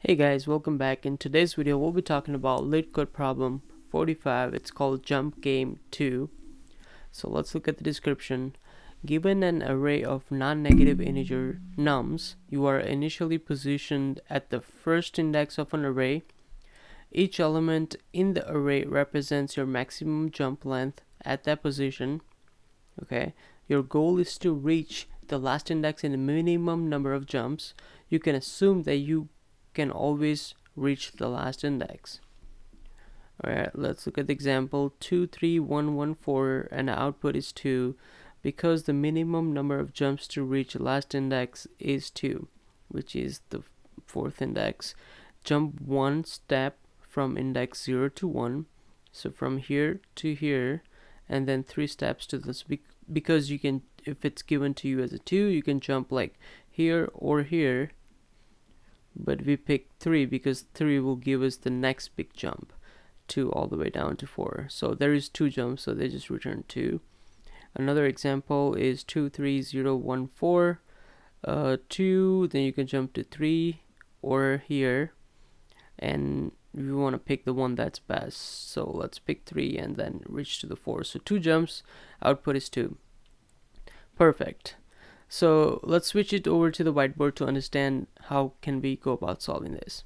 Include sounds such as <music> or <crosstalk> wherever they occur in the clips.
Hey guys, welcome back. In today's video, we'll be talking about LeetCode problem 45. It's called Jump Game 2. So let's look at the description. Given an array of non-negative integer nums, you are initially positioned at the first index of an array. Each element in the array represents your maximum jump length at that position. Okay, your goal is to reach the last index in the minimum number of jumps. You can assume that you can always reach the last index. Alright, let's look at the example 23114 and the output is 2 because the minimum number of jumps to reach last index is 2 which is the fourth index. Jump one step from index 0 to 1 so from here to here and then three steps to this because you can if it's given to you as a 2 you can jump like here or here but we pick 3 because 3 will give us the next big jump 2 all the way down to 4 so there is 2 jumps so they just return 2 another example is 23014 uh, 2 then you can jump to 3 or here and we want to pick the one that's best. So let's pick 3 and then reach to the 4 so 2 jumps output is 2 perfect so let's switch it over to the whiteboard to understand how can we go about solving this.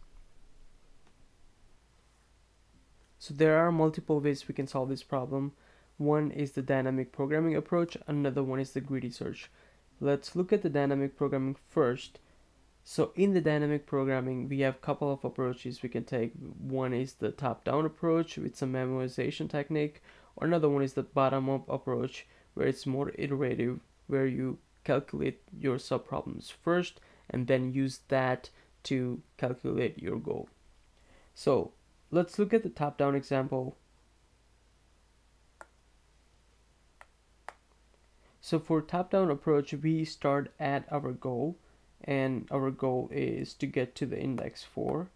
So there are multiple ways we can solve this problem. One is the dynamic programming approach, another one is the greedy search. Let's look at the dynamic programming first. So in the dynamic programming, we have a couple of approaches we can take. One is the top-down approach with some memorization technique, another one is the bottom-up approach where it's more iterative, where you calculate your subproblems first and then use that to calculate your goal. So let's look at the top-down example. So for top-down approach, we start at our goal and our goal is to get to the index 4.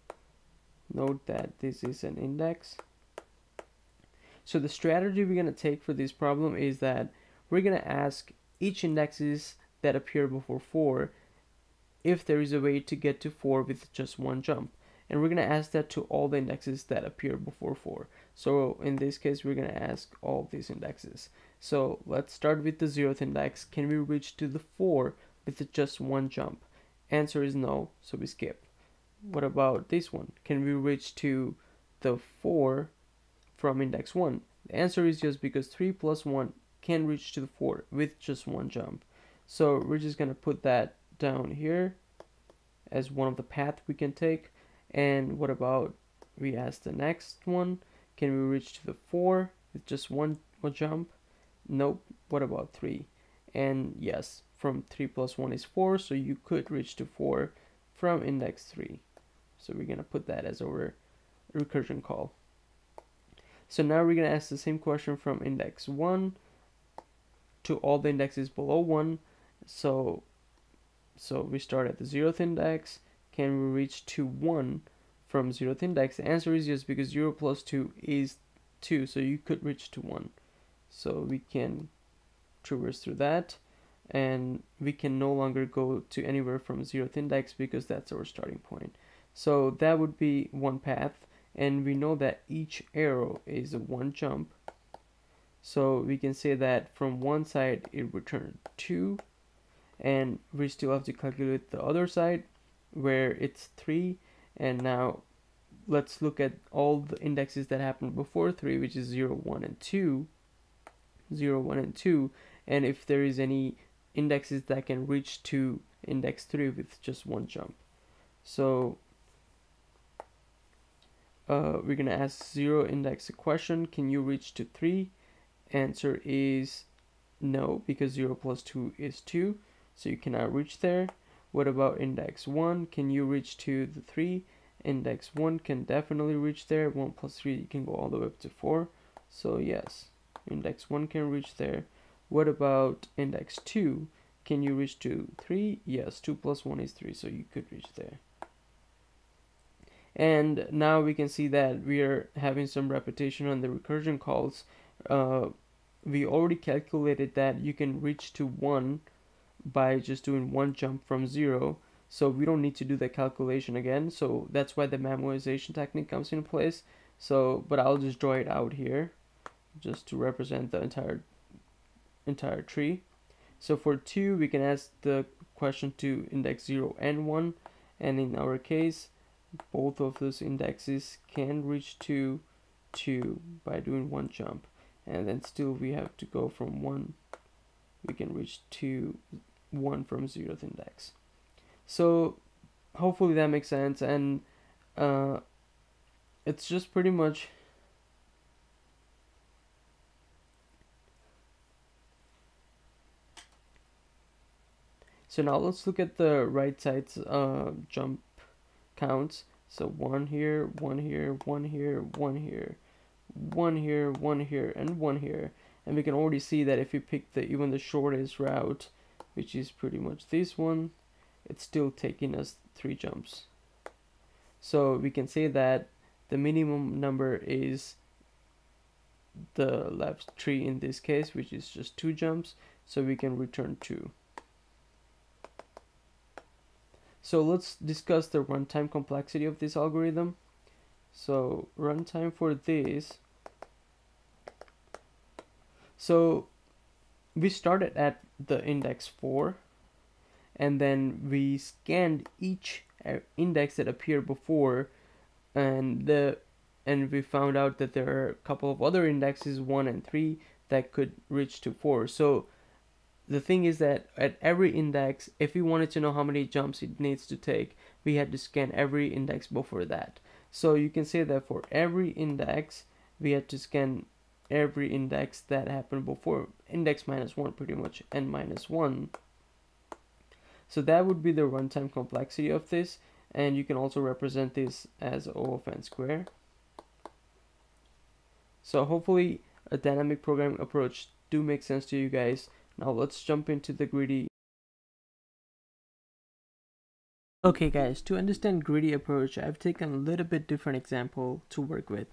Note that this is an index. So the strategy we're going to take for this problem is that we're going to ask each indexes that appear before 4 if there is a way to get to 4 with just one jump. And we're going to ask that to all the indexes that appear before 4. So in this case, we're going to ask all these indexes. So let's start with the 0th index. Can we reach to the 4 with just one jump? Answer is no, so we skip. What about this one? Can we reach to the 4 from index 1? The answer is yes because 3 plus 1 can reach to the 4 with just one jump. So we're just going to put that down here as one of the path we can take. And what about we ask the next one, can we reach to the 4 with just one, one jump? Nope. What about 3? And yes, from 3 plus 1 is 4, so you could reach to 4 from index 3. So we're going to put that as our recursion call. So now we're going to ask the same question from index 1 to all the indexes below 1. So, so we start at the zeroth index. Can we reach to 1 from zeroth index? The answer is yes because 0 plus 2 is 2. So you could reach to 1. So we can traverse through that. And we can no longer go to anywhere from zeroth index because that's our starting point. So that would be one path. And we know that each arrow is a one jump. So we can say that from one side it returned 2 and we still have to calculate the other side where it's 3 and now let's look at all the indexes that happened before 3 which is 0 1 and 2 0 1 and 2 and if there is any indexes that can reach to index 3 with just one jump. So uh, we're gonna ask 0 index a question. Can you reach to 3 answer is no because 0 plus 2 is 2 so you cannot reach there. What about index 1? Can you reach to the 3? Index 1 can definitely reach there. 1 plus 3 you can go all the way up to 4. So yes, index 1 can reach there. What about index 2? Can you reach to 3? Yes, 2 plus 1 is 3, so you could reach there. And now we can see that we are having some repetition on the recursion calls. Uh, we already calculated that you can reach to 1 by just doing one jump from zero. So we don't need to do the calculation again. So that's why the memoization technique comes into place. So, but I'll just draw it out here just to represent the entire entire tree. So for 2, we can ask the question to index 0 and 1. And in our case, both of those indexes can reach to 2 by doing one jump. And then still we have to go from 1. We can reach 2, one from zeroth index so hopefully that makes sense and uh, it's just pretty much so now let's look at the right side's uh, jump counts. So one here one here one here one here one here one here and one here. And we can already see that if you pick the even the shortest route which is pretty much this one. It's still taking us three jumps. So we can say that the minimum number is the left tree in this case which is just two jumps. So we can return two. So let's discuss the runtime complexity of this algorithm. So runtime for this. So we started at the index 4 and then we scanned each uh, index that appeared before and the and we found out that there are a couple of other indexes 1 and 3 that could reach to 4 so the thing is that at every index if we wanted to know how many jumps it needs to take we had to scan every index before that. So you can say that for every index we had to scan every index that happened before index minus 1 pretty much n minus 1 so that would be the runtime complexity of this and you can also represent this as O of n square. So hopefully a dynamic programming approach do make sense to you guys. Now let's jump into the greedy. Okay guys, to understand greedy approach, I've taken a little bit different example to work with.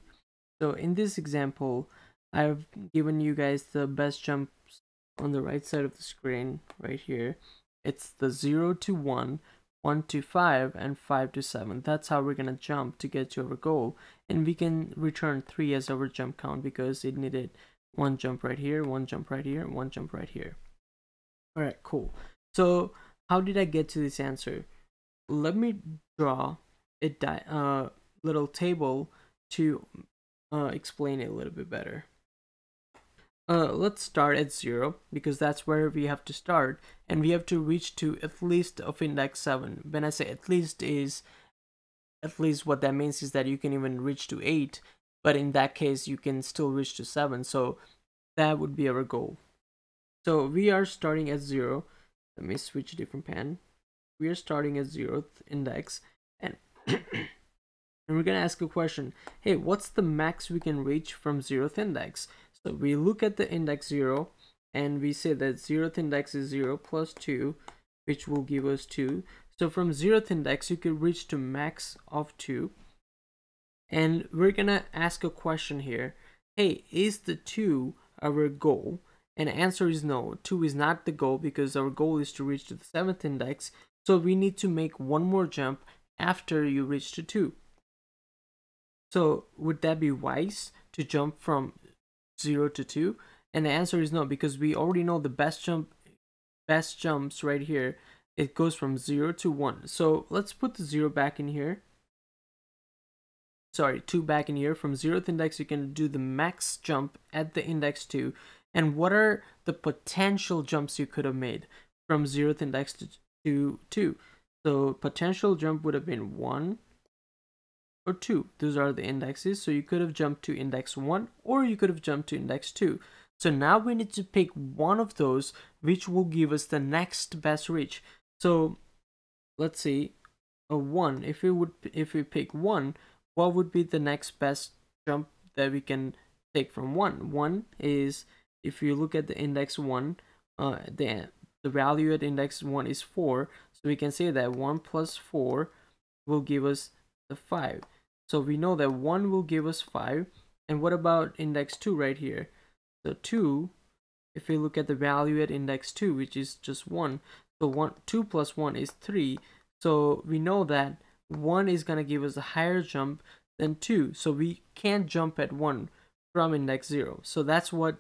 So in this example, I've given you guys the best jumps on the right side of the screen right here. It's the 0 to 1 1 to 5 and 5 to 7 that's how we're gonna jump to get to our goal. And we can return 3 as our jump count because it needed one jump right here one jump right here and one jump right here. All right cool. So how did i get to this answer? Let me draw a uh, little table to uh, explain it a little bit better uh, let's start at 0 because that's where we have to start and we have to reach to at least of index 7 when i say at least is at least what that means is that you can even reach to 8 but in that case you can still reach to 7 so that would be our goal. So we are starting at 0 let me switch a different pen. We are starting at 0th index and <coughs> and we're gonna ask a question. Hey what's the max we can reach from 0th index so we look at the index 0 and we say that 0th index is 0 plus 2 which will give us 2. So from 0th index you could reach to max of 2 and we're gonna ask a question here. Hey, is the 2 our goal? And answer is no, 2 is not the goal because our goal is to reach to the 7th index. So we need to make one more jump after you reach to 2. So would that be wise to jump from 0 to 2? And the answer is no, because we already know the best jump, best jumps right here, it goes from 0 to 1. So let's put the 0 back in here. Sorry, 2 back in here. From 0th index, you can do the max jump at the index 2. And what are the potential jumps you could have made from 0th index to, to 2? So potential jump would have been 1, or 2. Those are the indexes. So you could have jumped to index 1 or you could have jumped to index 2. So now we need to pick one of those which will give us the next best reach. So let's see a 1. If we would if we pick 1, what would be the next best jump that we can take from 1? 1 is if you look at the index 1, uh, the, the value at index 1 is 4. So we can say that 1 plus 4 will give us the 5. So we know that 1 will give us 5. And what about index 2 right here? So 2, if we look at the value at index 2, which is just 1, so 1, 2 plus 1 is 3. So we know that 1 is going to give us a higher jump than 2. So we can't jump at 1 from index 0. So that's what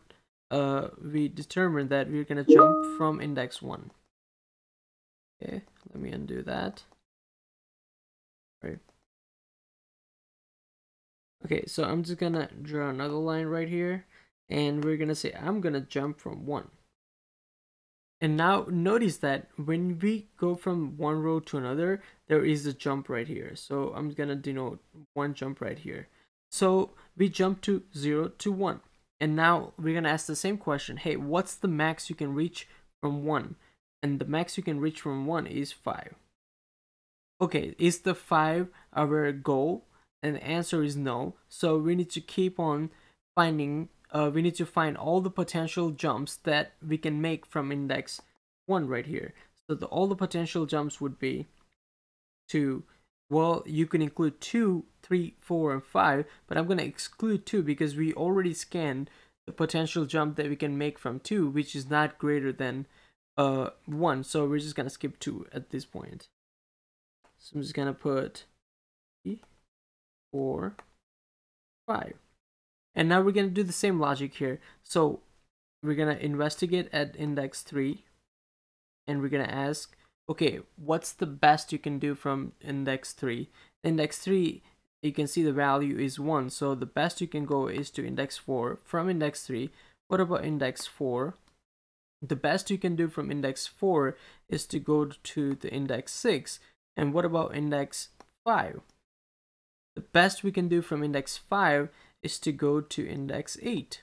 uh, we determined that we're going to jump from index 1. Okay, let me undo that. Right. Okay, so I'm just gonna draw another line right here and we're gonna say I'm gonna jump from one. And now notice that when we go from one row to another, there is a jump right here. So I'm gonna denote one jump right here. So we jump to zero to one. And now we're gonna ask the same question. Hey, what's the max you can reach from one? And the max you can reach from one is five. Okay, is the five our goal? And the answer is no. So we need to keep on finding, uh, we need to find all the potential jumps that we can make from index 1 right here. So the, all the potential jumps would be 2 well, you can include 2, 3, 4, and 5, but I'm going to exclude 2 because we already scanned the potential jump that we can make from 2, which is not greater than uh, 1. So we're just going to skip 2 at this point. So I'm just going to put four, five. And now we're going to do the same logic here. So we're going to investigate at index 3 and we're going to ask, okay, what's the best you can do from index 3? Index 3, you can see the value is 1. So the best you can go is to index 4 from index 3. What about index 4? The best you can do from index 4 is to go to the index 6. And what about index 5? The best we can do from index 5 is to go to index 8.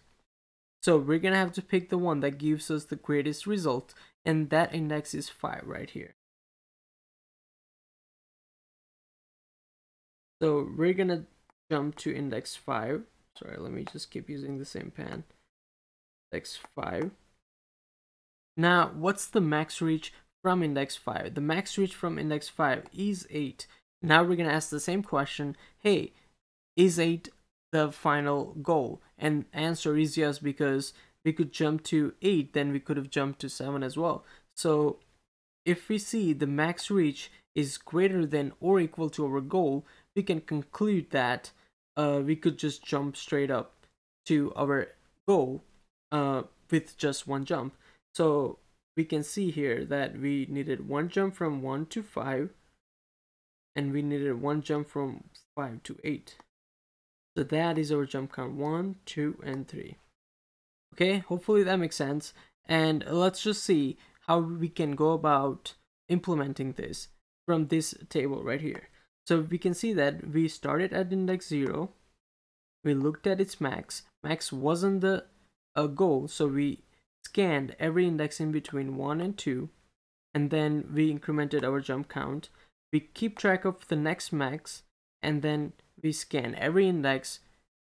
So we're to have to pick the one that gives us the greatest result and that index is 5 right here. So we're to jump to index 5. Sorry, let me just keep using the same pen. Index 5. Now, what's the max reach from index 5? The max reach from index 5 is 8. Now we're going to ask the same question. Hey, is 8 the final goal? And answer is yes because we could jump to 8, then we could have jumped to 7 as well. So if we see the max reach is greater than or equal to our goal, we can conclude that uh, we could just jump straight up to our goal uh, with just one jump. So we can see here that we needed one jump from 1 to 5 and we needed one jump from 5 to 8 so that is our jump count 1 2 and 3 okay hopefully that makes sense. And let's just see how we can go about implementing this from this table right here. So we can see that we started at index 0 we looked at its max. Max wasn't the a goal so we scanned every index in between 1 and 2 and then we incremented our jump count we keep track of the next max and then we scan every index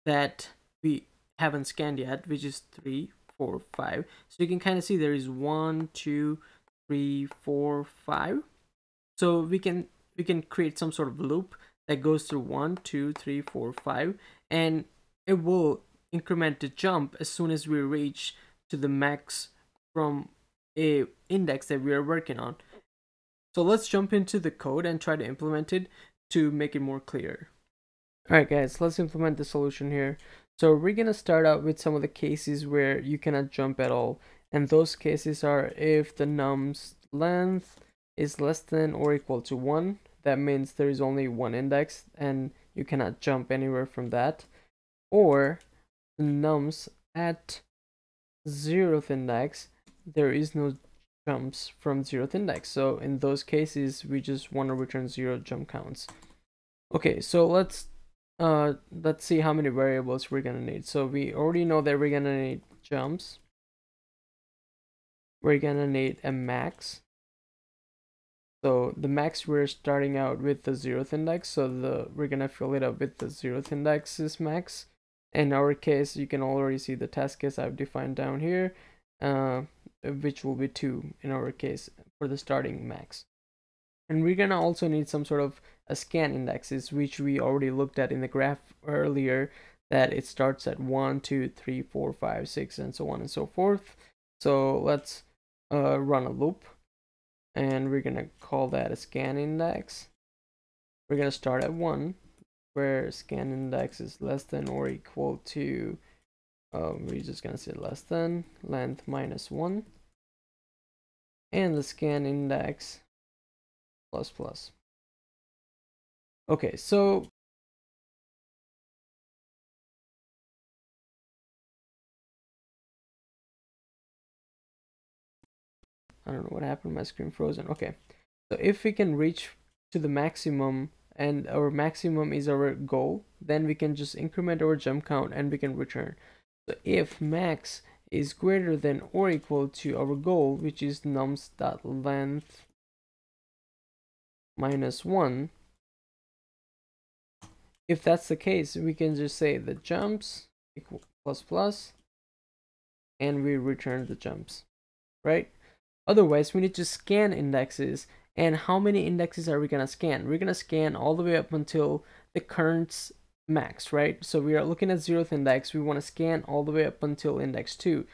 that we haven't scanned yet which is three four five. So you can kind of see there is one two three four five. So we can we can create some sort of loop that goes through one two three four five and it will increment the jump as soon as we reach to the max from a index that we are working on so let's jump into the code and try to implement it to make it more clear. Alright guys, let's implement the solution here. So we're going to start out with some of the cases where you cannot jump at all. And those cases are if the num's length is less than or equal to 1. That means there is only one index and you cannot jump anywhere from that. Or the nums at zeroth index, there is no jumps from zeroth index. So in those cases, we just want to return zero jump counts. Okay, so let's uh let's see how many variables we're gonna need. So we already know that we're gonna need jumps. We're gonna need a max. So the max we're starting out with the zeroth index, so the we're gonna fill it up with the zeroth index is max. In our case, you can already see the test case I've defined down here. Uh, which will be 2 in our case for the starting max. And we're gonna also need some sort of a scan indexes, which we already looked at in the graph earlier, that it starts at 1, 2, 3, 4, 5, 6, and so on and so forth. So let's uh, run a loop. and we're gonna call that a scan index we're gonna start at 1 where scan index is less than or equal to um, we're just gonna say less than length minus 1 and the scan index plus plus. Okay so I don't know what happened my screen frozen. Okay so if we can reach to the maximum and our maximum is our goal then we can just increment our jump count and we can return so if max is greater than or equal to our goal which is nums dot length minus 1 if that's the case we can just say the jumps equal plus plus and we return the jumps right? Otherwise we need to scan indexes. And how many indexes are we going to scan? We're going to scan all the way up until the current max right? So we are looking at zeroth index. We want to scan all the way up until index 2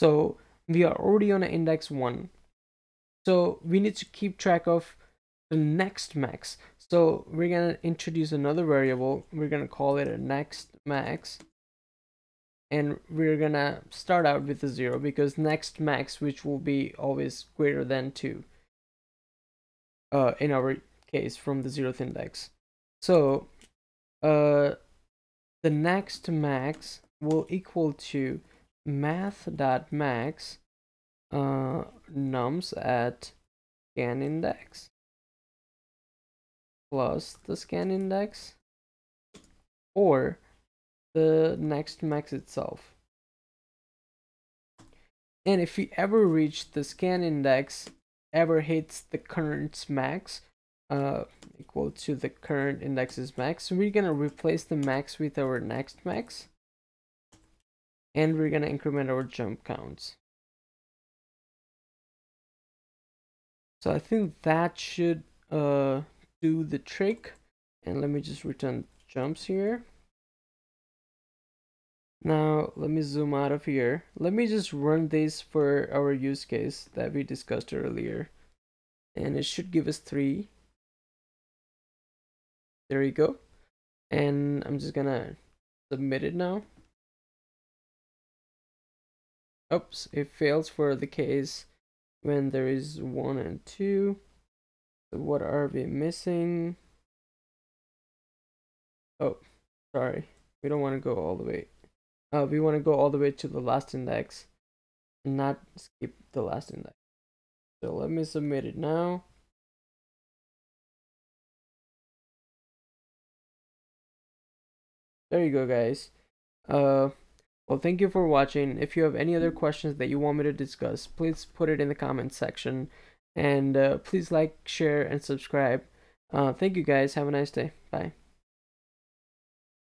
so we are already on index 1 so we need to keep track of the next max. So we're going to introduce another variable. We're going to call it a next max. And we're gonna start out with a zero because next max which will be always greater than 2 uh, in our case from the zeroth index. So uh, the next max will equal to math.max uh, nums at scan index plus the scan index or the next max itself. And if we ever reach the scan index ever hits the current max uh, equal to the current index's max. So we're gonna replace the max with our next max and we're gonna increment our jump counts. So I think that should uh, do the trick. And let me just return jumps here. Now, let me zoom out of here. Let me just run this for our use case that we discussed earlier. And it should give us three. There you go. And I'm just gonna submit it now. Oops, it fails for the case when there is one and two. So what are we missing? Oh, sorry. We don't want to go all the way uh, we want to go all the way to the last index not skip the last index. So let me submit it now. There you go, guys. Uh, well, thank you for watching. If you have any other questions that you want me to discuss, please put it in the comments section. And uh, please like, share, and subscribe. Uh, thank you, guys. Have a nice day. Bye.